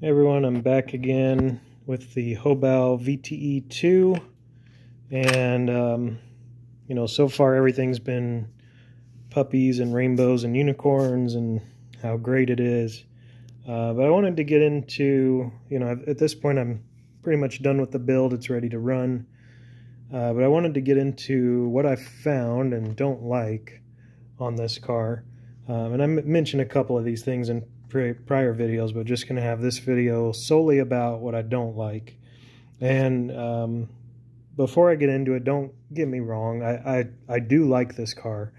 Hey everyone, I'm back again with the Hobao VTE2 and um, you know so far everything's been puppies and rainbows and unicorns and how great it is. Uh, but I wanted to get into you know at this point I'm pretty much done with the build. It's ready to run. Uh, but I wanted to get into what I found and don't like on this car. Um, and I mentioned a couple of these things in prior videos, but just going to have this video solely about what I don't like. And um, before I get into it, don't get me wrong. I, I, I do like this car.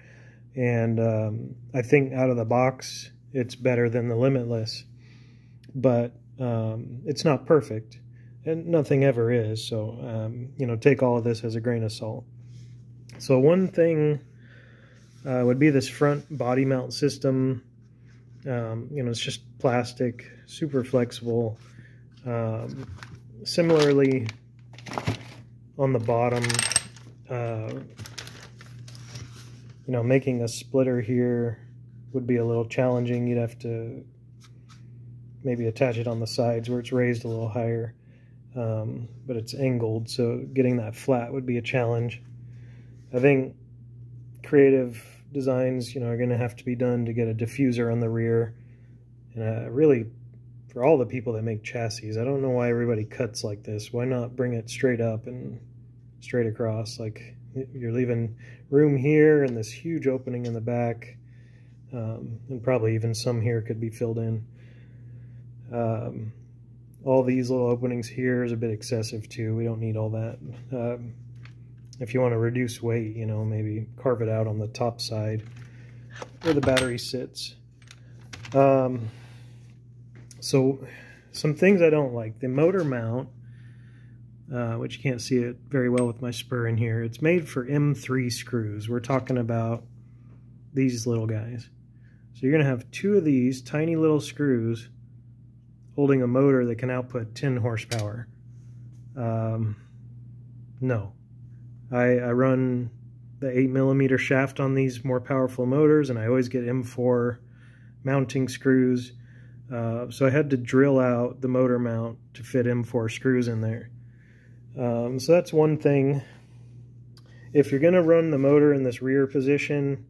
And um, I think out of the box, it's better than the Limitless. But um, it's not perfect. And nothing ever is. So, um, you know, take all of this as a grain of salt. So one thing uh, would be this front body mount system um, you know, it's just plastic, super flexible. Um, similarly, on the bottom, uh, you know, making a splitter here would be a little challenging. You'd have to maybe attach it on the sides where it's raised a little higher. Um, but it's angled, so getting that flat would be a challenge. I think creative designs, you know, are going to have to be done to get a diffuser on the rear. And uh, really, for all the people that make chassis, I don't know why everybody cuts like this. Why not bring it straight up and straight across? Like you're leaving room here and this huge opening in the back. Um, and probably even some here could be filled in. Um, all these little openings here is a bit excessive too. We don't need all that. Um, if you want to reduce weight, you know, maybe carve it out on the top side where the battery sits. Um, so some things I don't like. The motor mount, uh, which you can't see it very well with my spur in here, it's made for M3 screws. We're talking about these little guys. So you're going to have two of these tiny little screws holding a motor that can output 10 horsepower. Um, no. I, I run the 8 millimeter shaft on these more powerful motors, and I always get M4 mounting screws. Uh, so I had to drill out the motor mount to fit M4 screws in there. Um, so that's one thing. If you're going to run the motor in this rear position,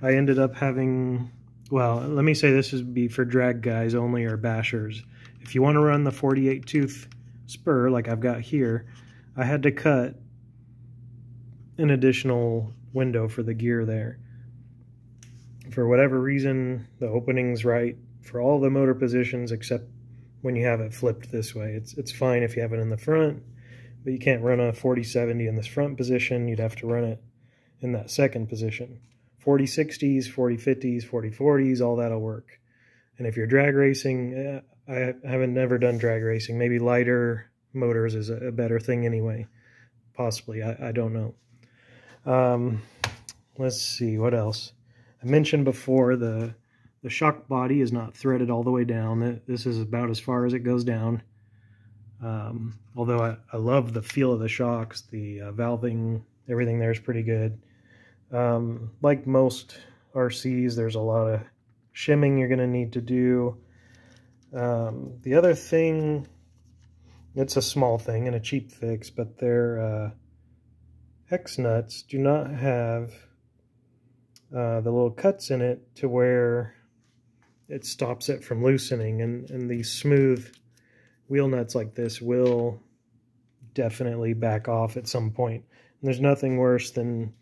I ended up having, well, let me say this would be for drag guys only or bashers. If you want to run the 48 tooth spur like I've got here, I had to cut an additional window for the gear there. For whatever reason, the opening's right for all the motor positions except when you have it flipped this way. It's, it's fine if you have it in the front, but you can't run a 4070 in this front position. You'd have to run it in that second position. 4060s, 4050s, 4040s, all that'll work. And if you're drag racing, eh, I haven't never done drag racing. Maybe lighter motors is a, better thing anyway. Possibly, I, I don't know. Um, let's see, what else? I mentioned before the the shock body is not threaded all the way down. This is about as far as it goes down. Um, although I, I, love the feel of the shocks, the uh, valving, everything there is pretty good. Um, like most RCs, there's a lot of shimming you're going to need to do. Um, the other thing, it's a small thing and a cheap fix, but they're uh, X nuts do not have uh, the little cuts in it to where it stops it from loosening and, and these smooth wheel nuts like this will definitely back off at some point. And there's nothing worse than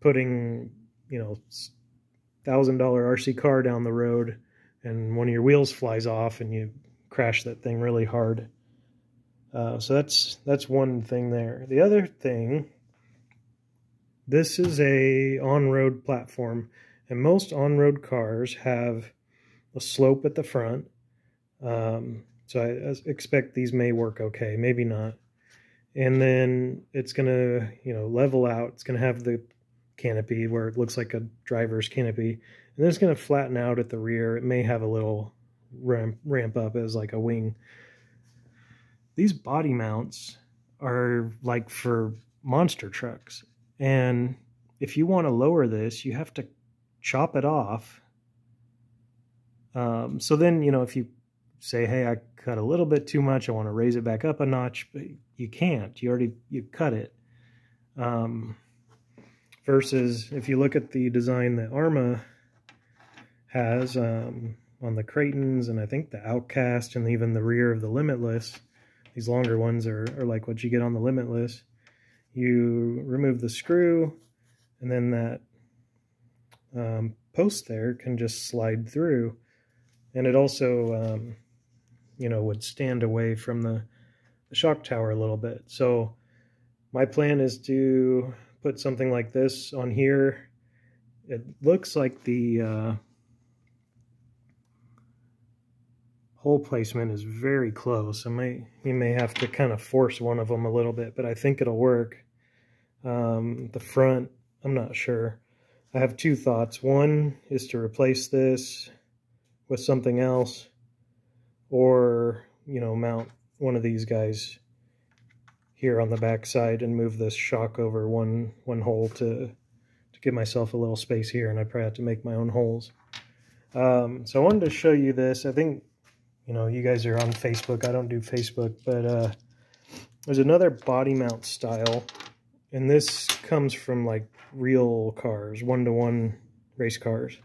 putting, you know, thousand dollar RC car down the road and one of your wheels flies off and you crash that thing really hard. Uh, so that's that's one thing there. The other thing this is a on-road platform, and most on-road cars have a slope at the front. Um, so I expect these may work okay, maybe not. And then it's going to, you know, level out. It's going to have the canopy where it looks like a driver's canopy. And then it's going to flatten out at the rear. It may have a little ramp, ramp up as like a wing. These body mounts are like for monster trucks. And if you want to lower this, you have to chop it off. Um, so then, you know, if you say, hey, I cut a little bit too much. I want to raise it back up a notch, but you can't. You already you cut it. Um, versus if you look at the design that Arrma has um, on the Kratons and I think the Outcast and even the rear of the Limitless, these longer ones are, are like what you get on the Limitless. You remove the screw and then that um, post there can just slide through. And it also, um, you know, would stand away from the, the shock tower a little bit. So my plan is to put something like this on here. It looks like the uh, hole placement is very close. I may, you may have to kind of force one of them a little bit, but I think it'll work. Um, the front, I'm not sure. I have two thoughts. One is to replace this with something else or, you know, mount one of these guys here on the back side and move this shock over one one hole to to give myself a little space here and I probably have to make my own holes. Um, so I wanted to show you this. I think, you know, you guys are on Facebook. I don't do Facebook, but uh, there's another body mount style and this comes from like real cars, one-to-one race cars.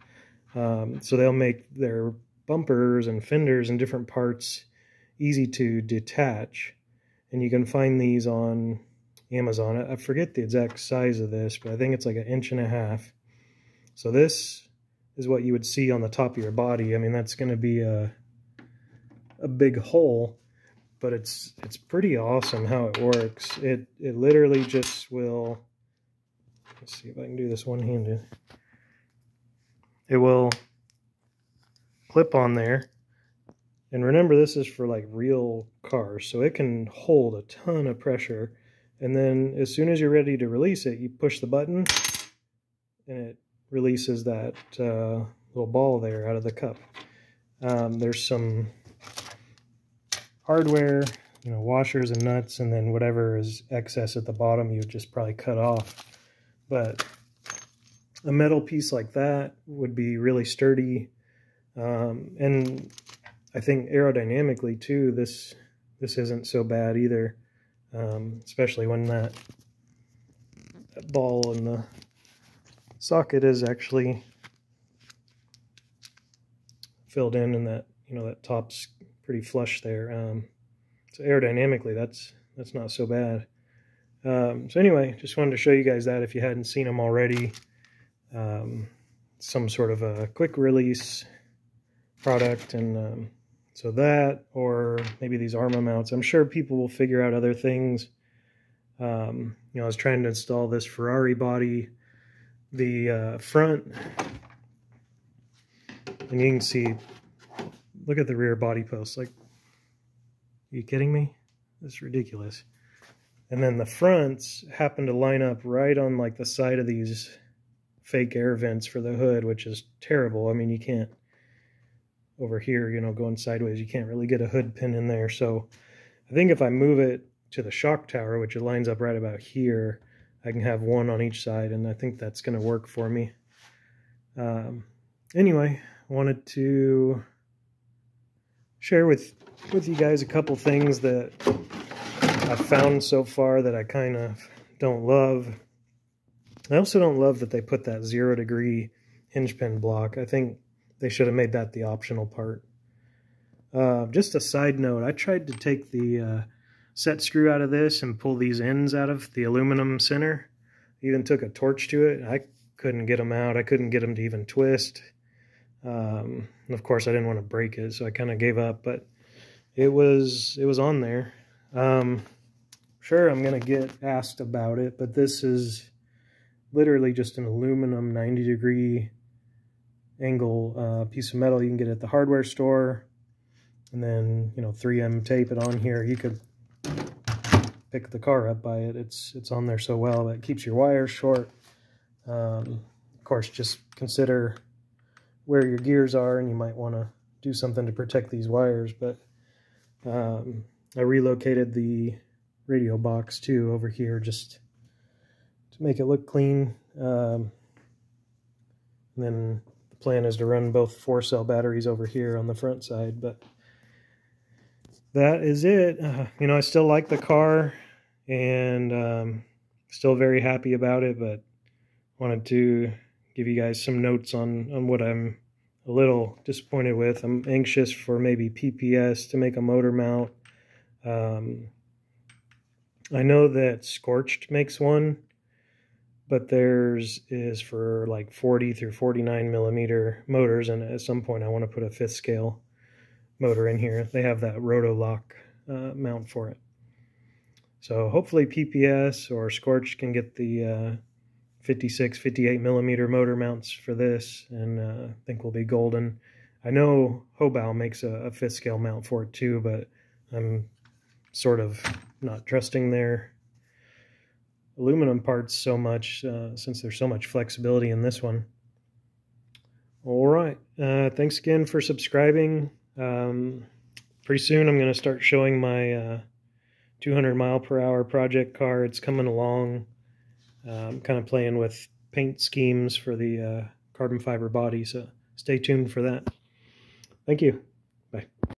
Um, so they'll make their bumpers and fenders and different parts easy to detach. And you can find these on Amazon. I forget the exact size of this, but I think it's like an inch and a half. So this is what you would see on the top of your body. I mean, that's going to be a, a big hole but it's it's pretty awesome how it works. It it literally just will. Let's see if I can do this one handed. It will clip on there. And remember, this is for like real cars, so it can hold a ton of pressure. And then as soon as you're ready to release it, you push the button and it releases that uh, little ball there out of the cup. Um, there's some hardware, you know, washers and nuts, and then whatever is excess at the bottom, you would just probably cut off. But a metal piece like that would be really sturdy. Um, and I think aerodynamically too, this this isn't so bad either, um, especially when that, that ball in the socket is actually filled in and that, you know, that top's pretty flush there. Um, so aerodynamically, that's that's not so bad. Um, so anyway, just wanted to show you guys that if you hadn't seen them already. Um, some sort of a quick release product and um, so that or maybe these Arrma mounts. I'm sure people will figure out other things. Um, you know, I was trying to install this Ferrari body, the uh, front, and you can see Look at the rear body post. Like, are you kidding me? That's ridiculous. And then the fronts happen to line up right on like the side of these fake air vents for the hood, which is terrible. I mean, you can't over here, you know, going sideways, you can't really get a hood pin in there. So I think if I move it to the shock tower, which it lines up right about here, I can have one on each side, and I think that's going to work for me. Um, anyway, wanted to share with with you guys a couple things that I've found so far that I kind of don't love. I also don't love that they put that zero degree hinge pin block. I think they should have made that the optional part. Uh, just a side note, I tried to take the uh, set screw out of this and pull these ends out of the aluminum center. Even took a torch to it. I couldn't get them out. I couldn't get them to even twist. Um, of course, I didn't want to break it, so I kind of gave up. But it was it was on there. Um, sure, I'm gonna get asked about it, but this is literally just an aluminum 90 degree angle uh, piece of metal you can get at the hardware store, and then you know 3M tape it on here. You could pick the car up by it. It's it's on there so well that it keeps your wires short. Um, of course, just consider where your gears are and you might want to do something to protect these wires but um, I relocated the radio box too over here just to make it look clean um, and then the plan is to run both four cell batteries over here on the front side but that is it. Uh, you know, I still like the car and um, still very happy about it, but wanted to give you guys some notes on, on what I'm a little disappointed with. I'm anxious for maybe PPS to make a motor mount. Um, I know that Scorched makes one, but theirs is for like 40 through 49 millimeter motors, and at some point I want to put a fifth scale motor in here. They have that Rotolock uh, mount for it. So hopefully PPS or Scorched can get the uh, 56, 58 millimeter motor mounts for this, and uh, I think we'll be golden. I know Hobao makes a, a fifth scale mount for it too, but I'm sort of not trusting their aluminum parts so much uh, since there's so much flexibility in this one. All right. Uh, thanks again for subscribing. Um, pretty soon I'm going to start showing my uh, 200 mile per hour project car. It's coming along. Um, kind of playing with paint schemes for the uh, carbon fiber body, so stay tuned for that. Thank you. Bye.